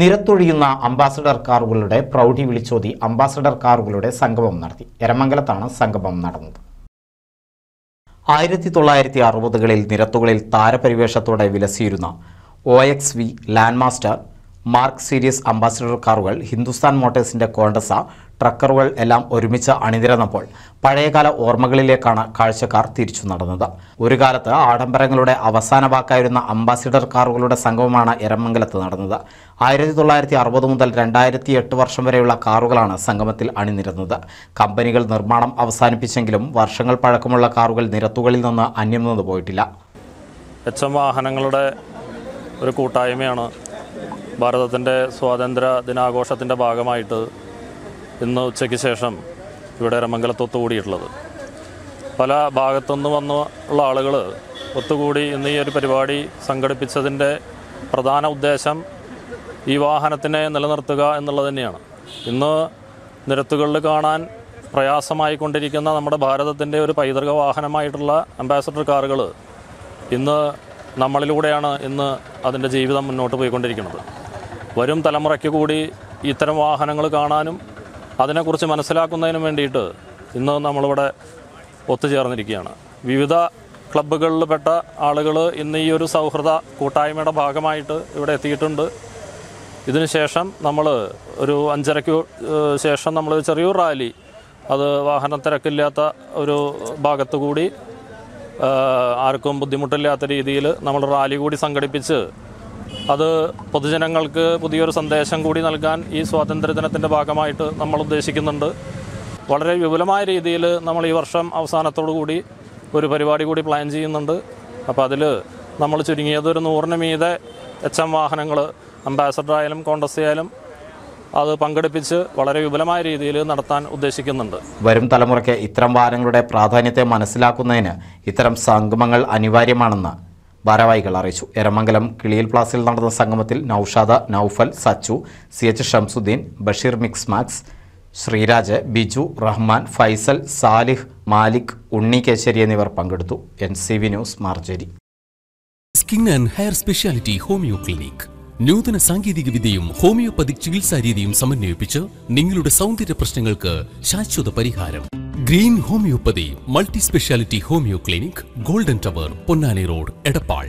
നിരത്തൊഴിയുന്ന ambassador കാറുകളുടെ പ്രൗഢി വിളിച്ചോതി ambassador കാറുകളുടെ സംഗമം നടത്തി. എരമംഗലത്താണ് സംഗമം നടന്നത്. ആയിരത്തി തൊള്ളായിരത്തി അറുപതുകളിൽ നിരത്തുകളിൽ താരപരിവേഷത്തോടെ വിലസിയിരുന്ന O X V Land Master Mark series Ambassador കാറുകൾ ഹിന്ദുസ്ഥാൻ മോട്ടേഴ്സിന്റെ കോണ്ടസ ട്രക്കറുകൾ എല്ലാം ഒരുമിച്ച് അണിനിരന്നപ്പോൾ പഴയകാല ഓർമ്മകളിലേക്കാണ് കാഴ്ചക്കാർ തിരിച്ചു നടന്നത്. ഒരു കാലത്ത് ആഡംബരങ്ങളുടെ അവസാന വാക്കായിരുന്ന അംബാസിഡർ കാറുകളുടെ സംഗമമാണ് എരമംഗലത്ത് നടന്നത്. ആയിരത്തി തൊള്ളായിരത്തി അറുപത് മുതൽ രണ്ടായിരത്തി എട്ട് വർഷം വരെയുള്ള കാറുകളാണ് സംഗമത്തിൽ അണിനിരുന്നത്. കമ്പനികൾ നിർമ്മാണം അവസാനിപ്പിച്ചെങ്കിലും വർഷങ്ങൾ പഴക്കമുള്ള കാറുകൾ നിരത്തുകളിൽ നിന്ന് അന്യം നിന്ന് പോയിട്ടില്ല എച്ച് വാഹനങ്ങളുടെ ഒരു കൂട്ടായ്മയാണ് ഭാരതത്തിന്റെ സ്വാതന്ത്ര്യ ദിനാഘോഷത്തിന്റെ ഭാഗമായിട്ട് ഇന്ന് ഉച്ചയ്ക്ക് ശേഷം ഇവിടെ രമംഗലത്ത് കൂടിയിട്ടുള്ളത്. പല ഭാഗത്തുനിന്ന് വന്നുള്ള ആളുകൾ ഒത്തുകൂടി ഇന്ന് ഈ ഒരു പരിപാടി സംഘടിപ്പിച്ചതിന്റെ പ്രധാന ഉദ്ദേശം ഈ വാഹനത്തിനെ നിലനിർത്തുക എന്നുള്ളത് തന്നെയാണ്. ഇന്ന് നിരത്തുകളിൽ കാണാൻ പ്രയാസമായിക്കൊണ്ടിരിക്കുന്ന നമ്മുടെ ഭാരതത്തിന്റെ ഒരു പൈതൃക വാഹനമായിട്ടുള്ള അംബാസഡർ കാറുകൾ ഇന്ന് നമ്മളിലൂടെയാണ് ഇന്ന് അതിന്റെ ജീവിതം മുന്നോട്ട് പോയിക്കൊണ്ടിരിക്കുന്നത്. വരും തലമുറയ്ക്ക് കൂടി ഇത്തരം വാഹനങ്ങൾ കാണാനും അതിനെക്കുറിച്ച് മനസ്സിലാക്കുന്നതിനും വേണ്ടിയിട്ട് ഇന്ന് നമ്മളിവിടെ ഒത്തുചേർന്നിരിക്കുകയാണ്. വിവിധ ക്ലബ്ബുകളിൽപ്പെട്ട ആളുകൾ ഇന്ന് ഈ ഒരു സൗഹൃദ കൂട്ടായ്മയുടെ ഭാഗമായിട്ട് ഇവിടെ എത്തിയിട്ടുണ്ട്. ഇതിനുശേഷം നമ്മൾ ഒരു അഞ്ചരയ്ക്ക് ശേഷം നമ്മൾ ചെറിയൊരു റാലി. അത് വാഹന തിരക്കില്ലാത്ത ഒരു ഭാഗത്തു കൂടി ആർക്കും ബുദ്ധിമുട്ടില്ലാത്ത രീതിയിൽ നമ്മൾ റാലി കൂടി സംഘടിപ്പിച്ച് അത് പൊതുജനങ്ങൾക്ക് പുതിയൊരു സന്ദേശം കൂടി നൽകാൻ ഈ സ്വാതന്ത്ര്യദിനത്തിന്റെ ഭാഗമായിട്ട് നമ്മൾ ഉദ്ദേശിക്കുന്നുണ്ട്. വളരെ വിപുലമായ രീതിയിൽ നമ്മൾ ഈ വർഷം അവസാനത്തോടു കൂടി ഒരു പരിപാടി കൂടി പ്ലാൻ ചെയ്യുന്നുണ്ട്. അപ്പോൾ അതിൽ നമ്മൾ ചുരുങ്ങിയത് ഒരു നൂറിന് മീതെ എച്ച് എം വാഹനങ്ങൾ അംബാസഡർ ആയാലും കോൺഗ്രസ് ആയാലും അത് പങ്കെടുപ്പിച്ച് വളരെ വിപുലമായ രീതിയിൽ നടത്താൻ ഉദ്ദേശിക്കുന്നുണ്ട്. വരും തലമുറയ്ക്ക് ഇത്തരം വാഹനങ്ങളുടെ പ്രാധാന്യത്തെ മനസ്സിലാക്കുന്നതിന് ഇത്തരം സംഗമങ്ങൾ അനിവാര്യമാണെന്ന് ഭാരവാഹികൾ അറിയിച്ചു. എരമംഗലം കിളിയിൽ പ്ലാസിൽ നടന്ന സംഗമത്തിൽ Noushad Noufal Sachu C H Shamsuddin Basheer Mix Max Sreeraj Biju Rahman Faisal Salih Malik Unni Kesari എന്നിവർ പങ്കെടുത്തു. N C V news Marjory skin and hair speciality homeo clinic. നൂതന സാങ്കേതിക വിദ്യയും ഹോമിയോപ്പതി ചികിത്സാ രീതിയും സമന്വയിപ്പിച്ച് നിങ്ങളുടെ സൗന്ദര്യ പ്രശ്നങ്ങൾക്ക് ശാശ്വത പരിഹാരം. Green homoeopathy multi speciality homeo clinic golden tower Ponnani road Edappal